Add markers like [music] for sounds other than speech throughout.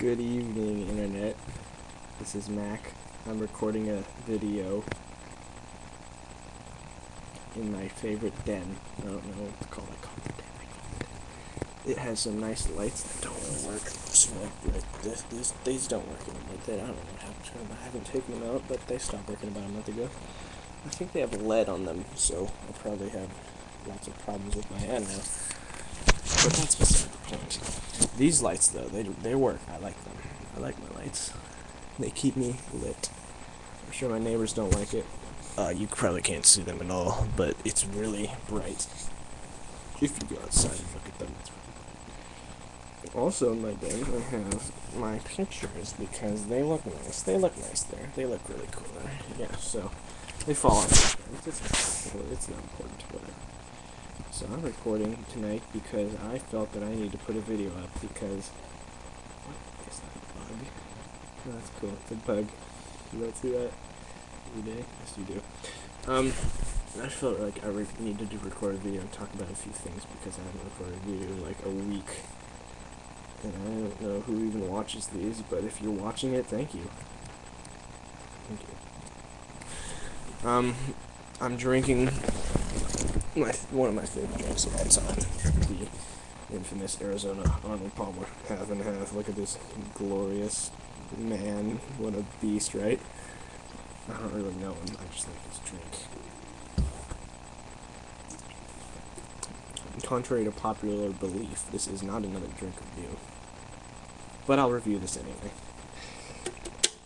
Good evening, Internet. This is Mac. I'm recording a video in my favorite den. I don't know what to call it. Call it den. It has some nice lights that don't really work. Like, this, this, these don't work anymore. They, I don't know what to them. I haven't taken them out, but they stopped working about a month ago. I think they have lead on them, so I probably have lots of problems with my hand now. But that's beside the point. These lights, though, they they work. I like them. I like my lights. They keep me lit. I'm sure my neighbors don't like it. Uh, you probably can't see them at all, but it's really bright. If you go outside and look at them. Also, in my den, I have my pictures because they look nice. They look nice there. They look really cool there. Yeah, so they fall off. It's it's not important, to whatever. So I'm recording tonight because I felt that I need to put a video up because what is that bug? Oh, that's cool. It's a bug. You don't see that every day? Yes, you do. Um, I felt like I needed to record a video and talk about a few things because I haven't recorded a video in like a week. And I don't know who even watches these, but if you're watching it, thank you. Thank you. Um, I'm drinking my one of my favorite drinks of all time. The infamous Arizona Arnold Palmer half and half. Look at this glorious man. What a beast, right? I don't really know him. I just like his drink. Contrary to popular belief, this is not another drink review. But I'll review this anyway.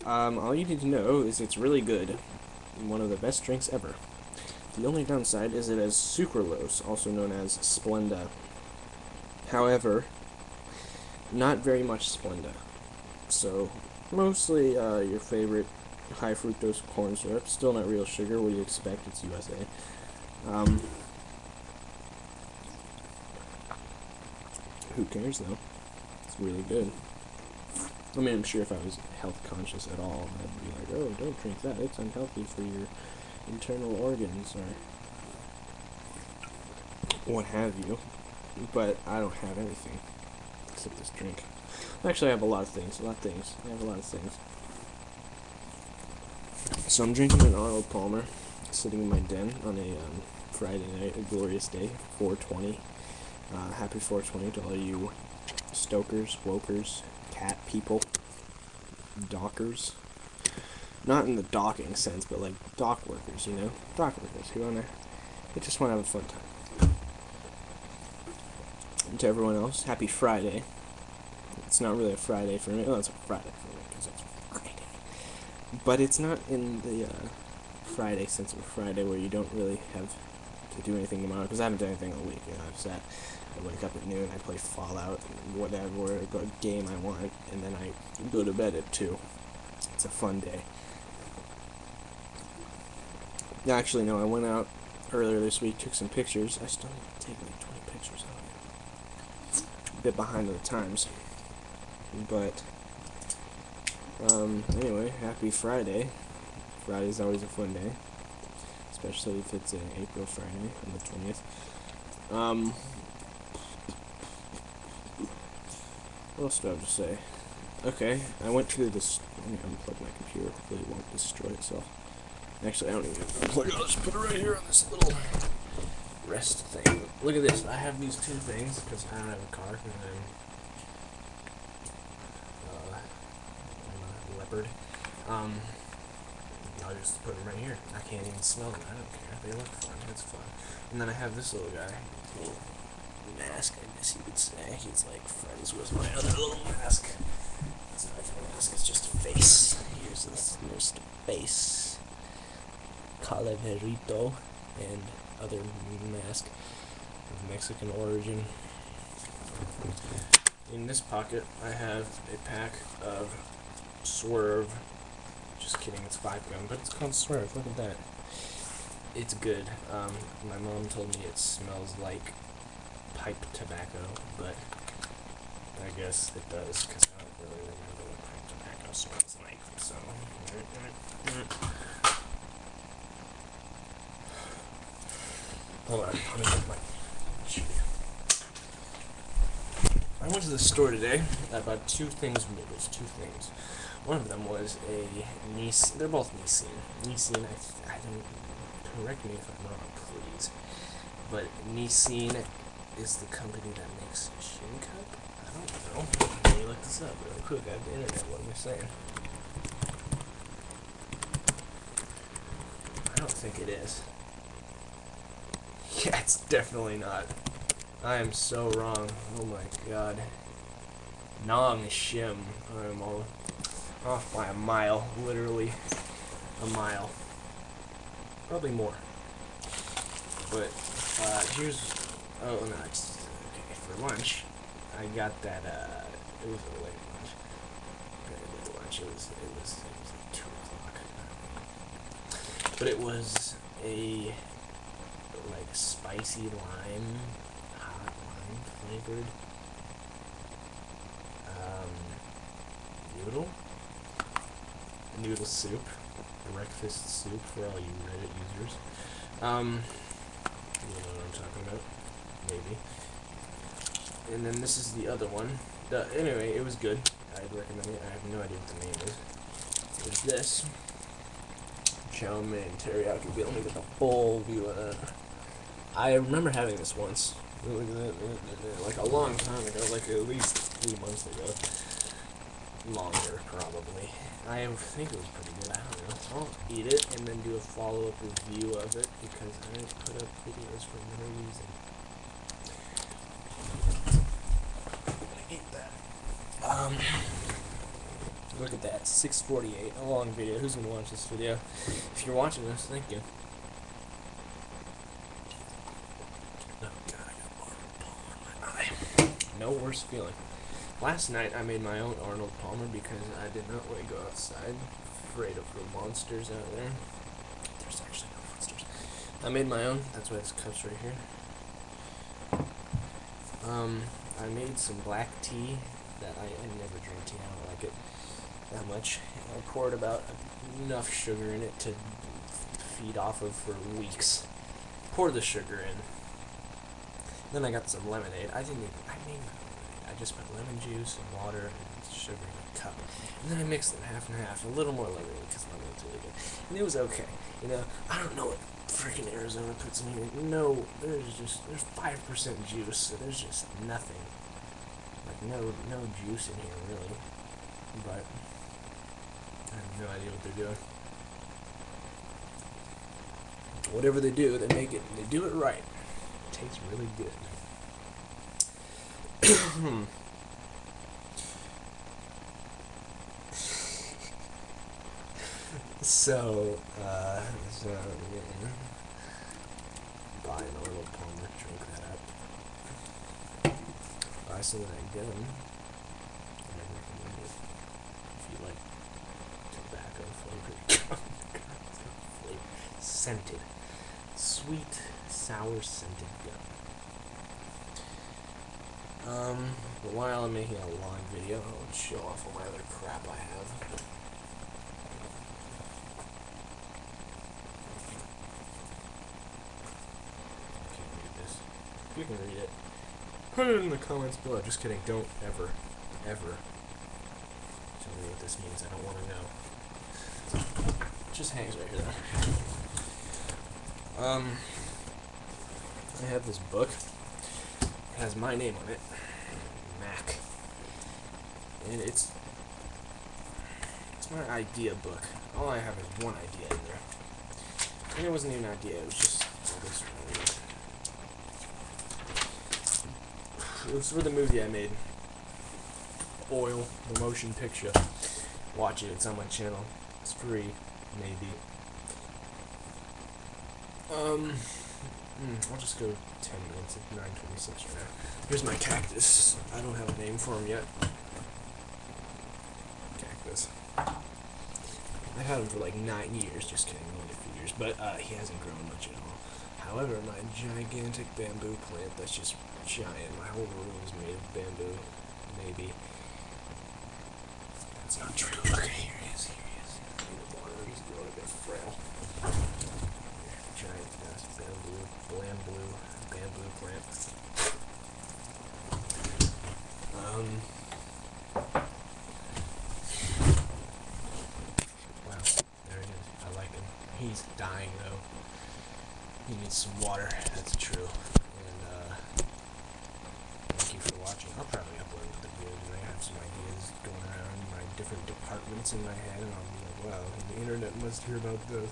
Um, all you need to know is it's really good. One of the best drinks ever. The only downside is it has sucralose, also known as Splenda. However, not very much Splenda. So, mostly uh, your favorite high fructose corn syrup. Still not real sugar. What do you expect? It's USA. Um, who cares though? It's really good. I mean, I'm sure if I was health conscious at all, I'd be like, oh, don't drink that. It's unhealthy for your internal organs or what have you. But I don't have anything except this drink. Actually, I have a lot of things. A lot of things. I have a lot of things. So I'm drinking an Arnold Palmer, sitting in my den on a um, Friday night, a glorious day, 420. Uh, happy 420 to all you stokers, wokers, cat people, dockers. Not in the docking sense, but like dock workers, you know? Dock workers who wanna, they just wanna have a fun time. And to everyone else, happy Friday. It's not really a Friday for me. Oh, it's a Friday for me because it's Friday. But it's not in the uh, Friday sense of a Friday where you don't really have to do anything tomorrow because I haven't done anything all week. You know, I've sat, I wake up at noon, I play Fallout, whatever game I want, and then I go to bed at two. It's a fun day. Actually, no, I went out earlier this week, took some pictures. I still need to take like 20 pictures of it. A bit behind on the times. But, um, anyway, happy Friday. Friday's always a fun day. Especially if it's an April Friday on the 20th. Um, what else do I have to say? Okay, I went through this. Let me unplug my computer. Hopefully, it won't destroy itself. Actually, I don't even unplug it. I'll just put it right here on this little rest thing. Look at this. I have these two things because I don't have a car and I'm, uh, I'm a leopard. Um, I'll just put them right here. I can't even smell them. I don't care. They look fun. It's fun. And then I have this little guy. Little mask, I guess you could say. He's like friends with my other little mask. It's not a mask. It's just a face. Here's this. Here's the face. Calaverito and other mask of Mexican origin. In this pocket, I have a pack of Swerve. Just kidding, it's five gum, but it's called Swerve. Look at that. It's good. Um, my mom told me it smells like pipe tobacco, but I guess it does because I don't really remember what pipe tobacco smells like. So. Hold on, let me get my. I went to the store today. I bought two things from Noodles. Two things. One of them was a Nissin. They're both Nissin. Nissin. I, I don't correct me if I'm wrong, please. But Nissin is the company that makes Shin Cup. I don't know. Let me look this up real quick. I have the internet. What am I saying? I don't think it is. Yeah, [laughs] it's definitely not. I am so wrong. Oh my god. Nong Shim. I'm all off by a mile. Literally a mile. Probably more. But, uh, here's. Oh, no, it's. Okay, for lunch, I got that, uh. It was a late lunch. Very late lunch. It was, it was, it was like 2 o'clock. But it was a. Like, spicy lime hot lime flavored um, noodle, noodle soup, breakfast soup for all you Reddit users. Um, you know what I'm talking about, maybe. And then this is the other one. The, anyway, it was good. I'd recommend it. I have no idea what the name is. It's this. Chow mein teriyaki. Let me get the full view of that. I remember having this once like a long time ago, like at least three months ago. Longer, probably. I think it was pretty good. I don't know. I'll eat it and then do a follow-up review of it because I didn't put up videos for no reason. I eat that. Um, look at that, 648, a long video. Who's gonna watch this video? If you're watching this, thank you. No worse feeling. Last night I made my own Arnold Palmer because I did not want to go outside, afraid of the monsters out there. There's actually no monsters. I made my own. That's why this cup's right here. Um, I made some black tea that I, I never drink tea. I don't like it that much. I poured about enough sugar in it to feed off of for weeks. Pour the sugar in. Then I got some lemonade. I didn't even, I mean, I just put lemon juice and water and sugar in a cup. And then I mixed it half and half, a little more lemon because lemon's really good. And it was okay. You know, I don't know what freaking Arizona puts in here. No, there's just, there's 5% juice, so there's just nothing. Like, no, no juice in here, really. But, I have no idea what they're doing. Whatever they do, they make it, they do it right tastes really good. [coughs] so, uh, so, yeah. Buy an Arnold Palmer, drink that up. Buy some of that gum. I recommend it. If you like tobacco flavored. [laughs] Scented. Sweet sour scented gum. Um, but while I'm making a long video, I'll show off all my other crap I have. This. You can read it. Put it in the comments below. Just kidding. Don't ever, ever tell me what this means. I don't want to know. It just hangs right here. Um. I have this book. It has my name on it. Mac. And it's it's my idea book. All I have is one idea in there. And it wasn't even an idea, it was just this was for the movie I made. Oil, the motion picture. Watch it, it's on my channel. It's free, maybe. Um Mm, I'll just go 10 minutes at 9.26 right now. Here's my cactus. I don't have a name for him yet. Cactus. I've had him for like 9 years, just kidding, only a few years, but uh, he hasn't grown much at all. However, my gigantic bamboo plant that's just giant, my whole room is made of bamboo, maybe. That's not true. Okay, here he is, here he is. He's growing a bit frail giant dust, bamboo, bamboo, bamboo plant. Um. Wow, there he is. I like him. He's dying though. He needs some water. That's true. And uh, thank you for watching. I'll probably upload another video and I have some ideas going around in my different departments in my head, and I'll be like, wow, the internet must hear about this.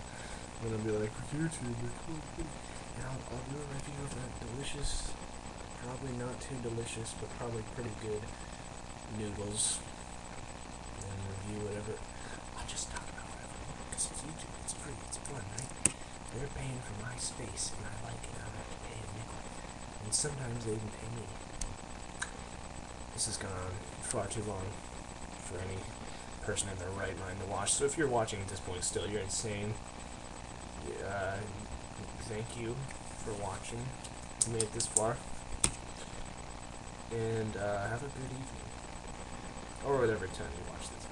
And I'll be like, YouTube. And I'll, do a review of that delicious, probably not too delicious, but probably pretty good noodles. And review whatever. I'll just talk about whatever because it's YouTube. It's free. It's fun, right? They're paying for my space, and I like it. I have to pay a nickel. And sometimes they even pay me. This has gone on far too long for any person in their right mind to watch. So if you're watching at this point still, you're insane. Uh, thank you for watching. You made it this far. And uh, have a good evening. Or whatever time you watch this.